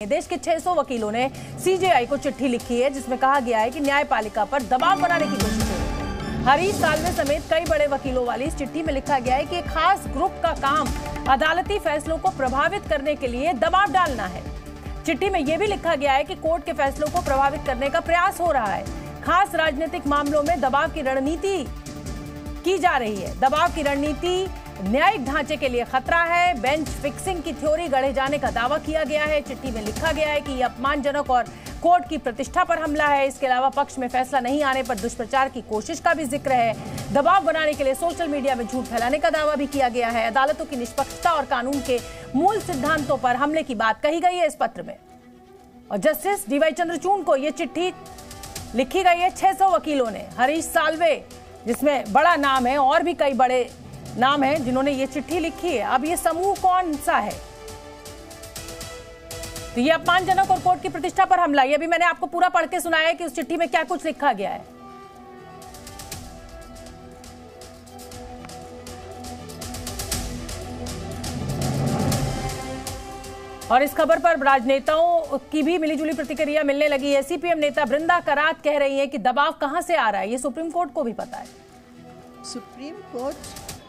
देश के 600 वकीलों ने सीजेआई को चिट्ठी लिखी है, जिसमें कहा गया है कि न्यायपालिका पर दबाव बनाने की कोशिश हो रही हरीश सालवे समेत कई बड़े वकीलों वाली इस चिट्ठी में लिखा गया है कि एक खास ग्रुप का काम अदालती फैसलों को प्रभावित करने के लिए दबाव डालना है। चिट्ठी में यह भी लिखा गया है कि कोर्ट के फैसलों को प्रभावित करने का प्रयास हो रहा है। खास राजनीतिक मामलों में दबाव की रणनीति की जा रही है। दबाव की रणनीति न्यायिक ढांचे के लिए खतरा है। बेंच फिक्सिंग की थ्योरी गढ़े जाने का दावा किया गया है। चिट्ठी में लिखा गया है कि यह अपमानजनक और कोर्ट की प्रतिष्ठा पर हमला है। इसके अलावा पक्ष में फैसला नहीं आने पर दुष्प्रचार की कोशिश का भी ज़िक्र है। दबाव बनाने के लिए सोशल मीडिया में झूठ फैलाने का दावा भी किया गया है। अदालतों की निष्पक्षता और कानून के मूल सिद्धांतों पर हमले की बात कही गई है इस पत्र में। और जस्टिस डीवाई चंद्रचूड़ को यह चिट्ठी लिखी गई है। 600 वकीलों ने। हरीश सालवे, जिसमें बड़ा नाम है, और भी कई बड़े नाम है जिन्होंने ये चिट्ठी लिखी है। अब ये समूह कौन सा है? तो ये अपमानजनक और कोर्ट की प्रतिष्ठा पर हमला। ये भी मैंने आपको पूरा पढ़ के सुनाया है कि उस चिट्ठी में क्या कुछ लिखा गया है। और इस खबर पर राजनेताओं की भी मिलीजुली प्रतिक्रिया मिलने लगी है। सीपीएम नेता बृंदा करात कह रही है कि दबाव कहाँ से आ रहा है? ये सुप्रीम कोर्ट को भी पता है। सुप्रीम कोर्ट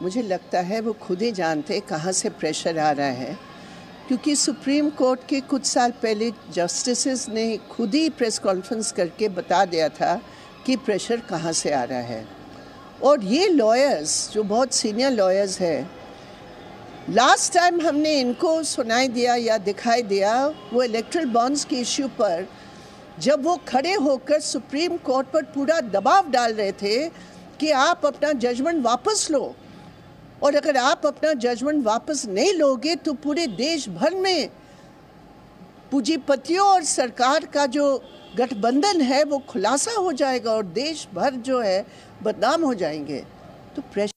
मुझे लगता है वो खुद ही जानते कहाँ से प्रेशर आ रहा है, क्योंकि सुप्रीम कोर्ट के कुछ साल पहले जस्टिसेस ने खुद ही प्रेस कॉन्फ्रेंस करके बता दिया था कि प्रेशर कहाँ से आ रहा है। और ये लॉयर्स जो बहुत सीनियर लॉयर्स हैं लास्ट टाइम हमने इनको सुनाई दिया या दिखाई दिया वो इलेक्ट्रल बॉन्ड्स के इश्यू पर, जब वो खड़े होकर सुप्रीम कोर्ट पर पूरा दबाव डाल रहे थे कि आप अपना जजमेंट वापस लो और अगर आप अपना जजमेंट वापस नहीं लोगे तो पूरे देश भर में पूंजीपतियों और सरकार का जो गठबंधन है, वो खुलासा हो जाएगा और देश भर जो है, बदनाम हो जाएँगे तो प्रेशर.